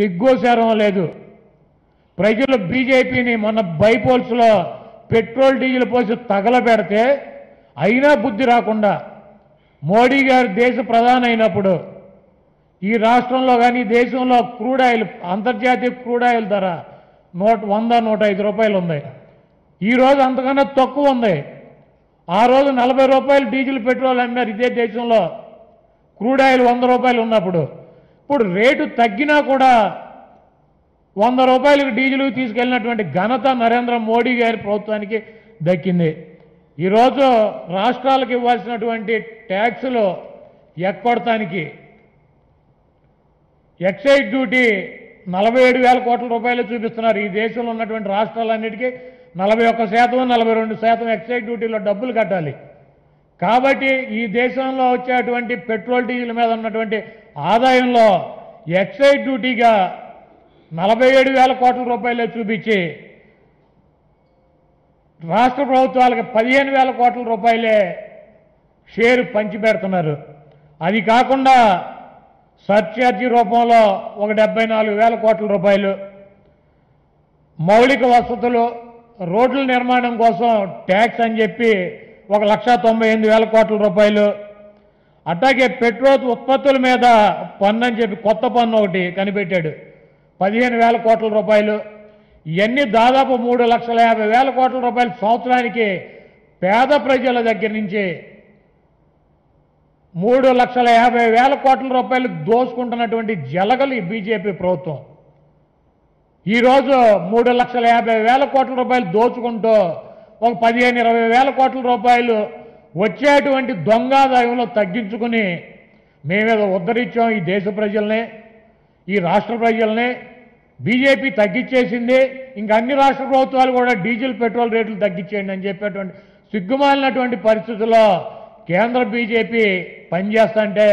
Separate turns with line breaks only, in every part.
సిగ్గోశారం లేదు. ప్రజలు బీజేపీని మొన్న బైపోల్స్లో పెట్రోల్ డీజిల్ పోసి తగలబెడితే అయినా బుద్ధి రాకుండా మోడీ గారు దేశ ప్రధాని అయినప్పుడు ఈ రాష్ట్రంలో కానీ దేశంలో క్రూడ్ ఆయిల్ అంతర్జాతీయ క్రూడ్ ఆయిల్ ధర నూట వంద నూట ఐదు రూపాయలు ఉంది. ఈ రోజు అంతకన్నా తక్కువ ఉంది. ఆ రోజు నలభై రూపాయలు డీజిల్ పెట్రోల్ అమ్మారు ఇదే దేశంలో క్రూడ్ ఆయిల్ వంద రూపాయలు ఉన్నప్పుడు. ఇప్పుడు రేటు తగ్గినా కూడా వంద రూపాయలకు డీజిల్ తీసుకెళ్ళినటువంటి ఘనత నరేంద్ర మోడీ గారి ప్రభుత్వానికి దక్కింది. ఈరోజు రాష్ట్రాలకు ఇవ్వాల్సినటువంటి ట్యాక్సులు ఎక్కొడటానికి ఎక్సైజ్ డ్యూటీ నలభై ఏడు వేల కోట్ల రూపాయలు చూపిస్తున్నారు. ఈ దేశంలో ఉన్నటువంటి రాష్ట్రాలన్నిటికీ నలభై ఒక్క శాతం నలభై రెండు శాతం ఎక్సైజ్ డ్యూటీలో డబ్బులు కట్టాలి. కాబట్టి ఈ దేశంలో వచ్చేటువంటి పెట్రోల్ డీజిల్ మీద ఉన్నటువంటి ఆదాయంలో ఎక్సైజ్ డ్యూటీగా నలభై ఏడు వేల కోట్ల రూపాయలే చూపించి రాష్ట్ర ప్రభుత్వాలకు పదిహేను వేల కోట్ల రూపాయలే షేరు పంచిపెడుతున్నారు. అది కాకుండా సర్చార్జీ రూపంలో ఒక డెబ్బై నాలుగు వేల కోట్ల రూపాయలు మౌలిక వసతులు రోడ్ల నిర్మాణం కోసం ట్యాక్స్ అని చెప్పి ఒక లక్ష తొంభై ఎనిమిది వేల కోట్ల రూపాయలు. అట్లాగే పెట్రోల్ ఉత్పత్తుల మీద పన్ను అని చెప్పి కొత్త పన్ను ఒకటి కనిపెట్టాడు. పదిహేను వేల కోట్ల రూపాయలు. ఇవన్నీ దాదాపు మూడు లక్షల యాభై వేల కోట్ల రూపాయలు సంవత్సరానికి పేద ప్రజల దగ్గర నుంచి మూడు లక్షల యాభై వేల కోట్ల రూపాయలు దోసుకుంటున్నటువంటి జలగలు ఈ బీజేపీ ప్రభుత్వం. ఈరోజు మూడు లక్షల యాభై వేల కోట్ల రూపాయలు దోచుకుంటూ ఒక పదిహేను ఇరవై వేల కోట్ల రూపాయలు వచ్చేటువంటి దొంగాదాయంలో తగ్గించుకుని మేమేదో ఉద్ధరించాం ఈ దేశ ప్రజల్ని ఈ రాష్ట్ర ప్రజల్ని. బీజేపీ తగ్గించేసింది ఇంకా అన్ని రాష్ట్ర ప్రభుత్వాలు కూడా డీజిల్ పెట్రోల్ రేట్లు తగ్గించేయండి అని చెప్పేటువంటి సిగ్గుమాలినటువంటి పరిస్థితుల్లో కేంద్ర బీజేపీ పనిచేస్తుంటే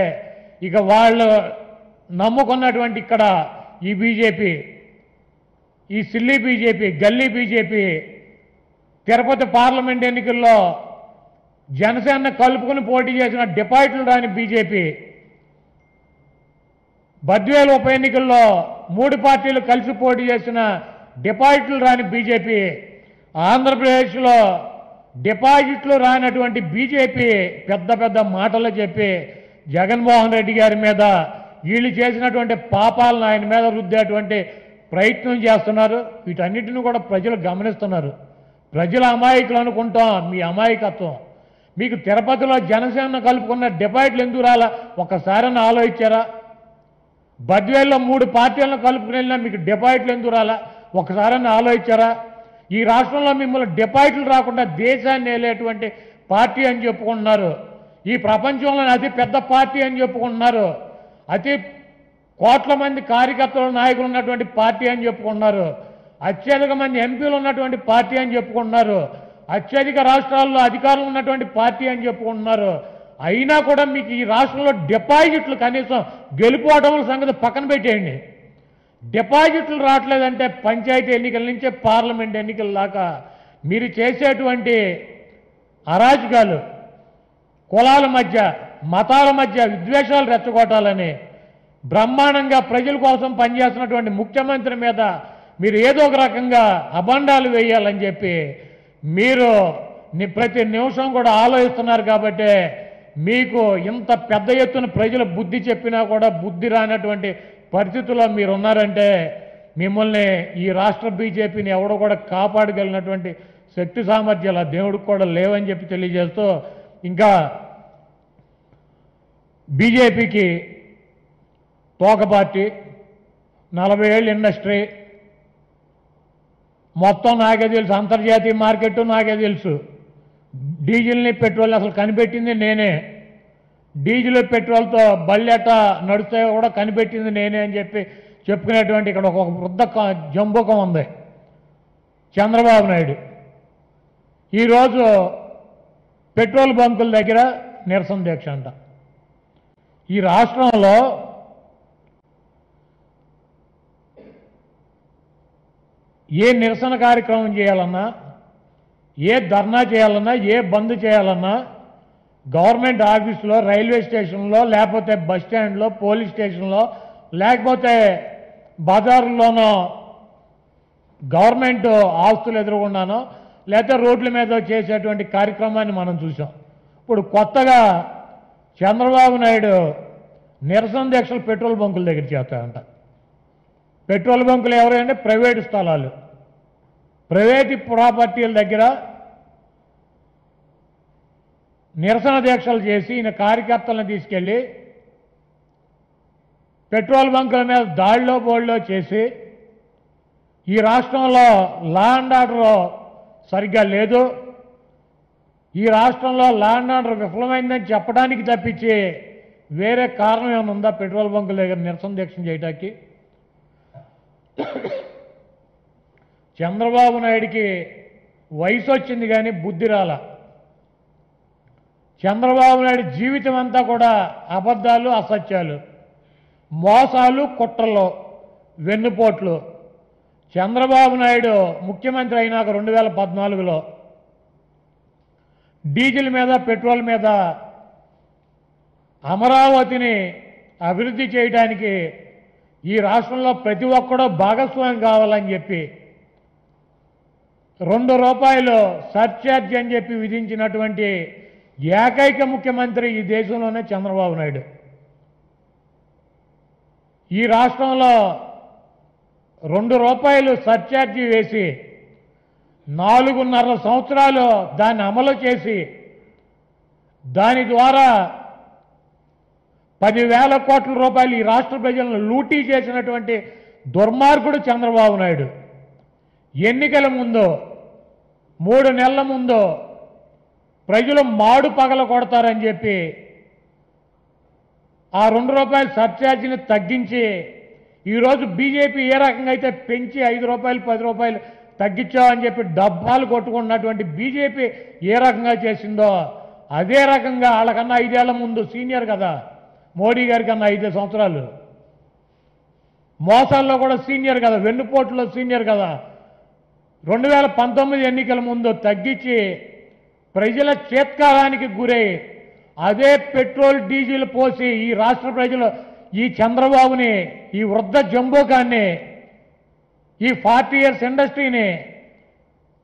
ఇక వాళ్ళు నమ్ముకున్నటువంటి ఇక్కడ ఈ బీజేపీ ఈ సిల్లీ బీజేపీ గల్లీ బీజేపీ తిరుపతి పార్లమెంట్ ఎన్నికల్లో జనసేన కలుపుకుని పోటీ చేసిన డిపాజిట్లు రాని బీజేపీ. బద్వేలు ఉప ఎన్నికల్లో మూడు పార్టీలు కలిసి పోటీ చేసిన డిపాజిట్లు రాని బీజేపీ. ఆంధ్రప్రదేశ్లో డిపాజిట్లు రానటువంటి బీజేపీ పెద్ద పెద్ద మాటలు చెప్పి జగన్మోహన్ రెడ్డి గారి మీద వీళ్ళు చేసినటువంటి పాపాలను ఆయన మీద రుద్దేటువంటి ప్రయత్నం చేస్తున్నారు. వీటన్నిటిని కూడా ప్రజలు గమనిస్తున్నారు. ప్రజల అమాయకులు అనుకుంటాం మీ అమాయకత్వం. మీకు తిరుపతిలో జనసేన కలుపుకున్న డిపాజిట్లు ఎందుకు రాలా? ఒక్కసారైనా ఆలోచించారా? బద్వేల్లో మూడు పార్టీలను కలుపుకుని వెళ్ళినా మీకు డిపాజిట్లు ఎందుకు రాలా? ఒకసారైనా ఆలోచించారా? ఈ రాష్ట్రంలో మిమ్మల్ని డిపాజిట్లు రాకుండా దేశాన్ని వెళ్ళేటువంటి పార్టీ అని చెప్పుకుంటున్నారు. ఈ ప్రపంచంలోని అతి పెద్ద పార్టీ అని చెప్పుకుంటున్నారు. అతి కోట్ల మంది కార్యకర్తలు నాయకులు ఉన్నటువంటి పార్టీ అని చెప్పుకుంటున్నారు. అత్యధిక మంది ఎంపీలు ఉన్నటువంటి పార్టీ అని చెప్పుకుంటున్నారు. అత్యధిక రాష్ట్రాల్లో అధికారులు ఉన్నటువంటి పార్టీ అని చెప్పుకుంటున్నారు. అయినా కూడా మీకు ఈ రాష్ట్రంలో డిపాజిట్లు కనీసం గెలుపు ఓటముల సంగతి పక్కన పెట్టేయండి. డిపాజిట్లు రావట్లేదంటే పంచాయతీ ఎన్నికల నుంచే పార్లమెంట్ ఎన్నికల దాకా మీరు చేసేటువంటి అరాజకాలు కులాల మధ్య మతాల మధ్య విద్వేషాలు రెచ్చగొట్టాలని బ్రహ్మాండంగా ప్రజల కోసం పనిచేస్తున్నటువంటి ముఖ్యమంత్రి మీద మీరు ఏదో ఒక రకంగా అభండాలు వేయాలని చెప్పి మీరు ప్రతి నిమిషం కూడా ఆలోచిస్తున్నారు కాబట్టి మీకు ఇంత పెద్ద ఎత్తున ప్రజల బుద్ధి చెప్పినా కూడా బుద్ధి రానటువంటి పరిస్థితుల్లో మీరు ఉన్నారంటే మిమ్మల్ని ఈ రాష్ట్ర బీజేపీని ఎవడో కూడా కాపాడగలిగినటువంటి శక్తి సామర్థ్యాలు దేవుడికి కూడా లేవని చెప్పి తెలియజేస్తూ ఇంకా బీజేపీకి తోక పార్టీ నలభై ఏళ్ళు ఇండస్ట్రీ మొత్తం నాకే తెలుసు అంతర్జాతీయ మార్కెట్ నాకే తెలుసు. డీజిల్ని పెట్రోల్ అసలు కనిపెట్టింది నేనే. డీజిల్ పెట్రోల్తో బల్లెట నడుస్తాయో కూడా కనిపెట్టింది నేనే అని చెప్పి చెప్పుకునేటువంటి ఇక్కడ ఒక వృద్ధ జంబుకం ఉంది. చంద్రబాబు నాయుడు. ఈరోజు పెట్రోల్ బంకుల దగ్గర నిరసన దీక్ష అంట. ఈ రాష్ట్రంలో ఏ నిరసన కార్యక్రమం చేయాలన్నా ఏ ధర్నా చేయాలన్నా ఏ బంద్ చేయాలన్నా గవర్నమెంట్ ఆఫీసులో రైల్వే స్టేషన్లో లేకపోతే బస్ స్టాండ్లో పోలీస్ స్టేషన్లో లేకపోతే బజారుల్లోనో గవర్నమెంట్ ఆస్తులు ఎదురుగుండానో లేకపోతే రోడ్ల మీద చేసేటువంటి కార్యక్రమాన్ని మనం చూసాం ఇప్పుడు కొత్తగా చంద్రబాబు నాయుడు నిరసన దీక్షలు పెట్రోల్ బంకుల దగ్గర చేస్తాడంట. పెట్రోల్ బంకులు ఎవరంటే ప్రైవేటు స్థలాలు. ప్రైవేట్ ప్రాపర్టీల దగ్గర నిరసన దీక్షలు చేసి ఈయన కార్యకర్తలను తీసుకెళ్ళి పెట్రోల్ బంకుల మీద దాడిలో బోడిలో చేసి ఈ రాష్ట్రంలో లా అండ్ ఆర్డర్ సరిగ్గా లేదు. ఈ రాష్ట్రంలో లా అండ్ ఆర్డర్ విఫలమైందని చెప్పడానికి తప్పించి వేరే కారణం ఏమైనా ఉందా పెట్రోల్ బంకుల దగ్గర నిరసన దీక్ష చేయడానికి చంద్రబాబు నాయుడికి వయసు వచ్చింది కానీ బుద్ధి రాల. చంద్రబాబు నాయుడు జీవితం అంతా కూడా అబద్ధాలు అసత్యాలు మోసాలు కుట్రలు వెన్నుపోట్లు. చంద్రబాబు నాయుడు ముఖ్యమంత్రి అయినాక రెండు వేల పద్నాలుగులో డీజిల్ మీద పెట్రోల్ మీద అమరావతిని అభివృద్ధి చేయడానికి ఈ రాష్ట్రంలో ప్రతి ఒక్కడూ భాగస్వామ్యం కావాలని చెప్పి రెండు రూపాయలు సర్చార్జ్ అని చెప్పి విధించినటువంటి ఏకైక ముఖ్యమంత్రి ఈ దేశంలోనే చంద్రబాబు నాయుడు. ఈ రాష్ట్రంలో రెండు రూపాయలు సర్చార్జీ వేసి నాలుగున్నర సంవత్సరాలు దాన్ని అమలు చేసి దాని ద్వారా పదివేల కోట్ల రూపాయలు ఈ రాష్ట్ర ప్రజలను లూటీ చేసినటువంటి దుర్మార్గుడు చంద్రబాబు నాయుడు. ఎన్నికల ముందు మూడు నెలల ముందు ప్రజలు మాడు పగల కొడతారని చెప్పి ఆ రెండు రూపాయల సర్ఛార్జీని తగ్గించి ఈరోజు బీజేపీ ఏ రకంగా అయితే పెంచి ఐదు రూపాయలు పది రూపాయలు తగ్గించామని చెప్పి డబ్బాలు కొట్టుకున్నటువంటి బీజేపీ ఏ రకంగా చేసిందో అదే రకంగా వాళ్ళకన్నా ఐదేళ్ళ ముందు సీనియర్ కదా. మోడీ గారి కన్నా ఐదు సంవత్సరాలు. మోసాల్లో కూడా సీనియర్ కదా వెన్నుపోటులో సీనియర్ కదా. రెండు వేల పంతొమ్మిది ఎన్నికల ముందు తగ్గించి ప్రజల చేత్కారానికి గురై అదే పెట్రోల్ డీజిల్ పోసి ఈ రాష్ట్ర ప్రజలు ఈ చంద్రబాబుని ఈ వృద్ధ జంబోకాన్ని ఈ ఫార్టీ ఇయర్స్ ఇండస్ట్రీని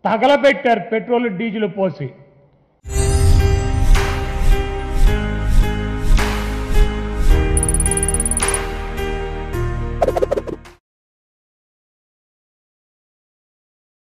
తగలబెట్టారు పెట్రోల్ డీజిల్ పోసి.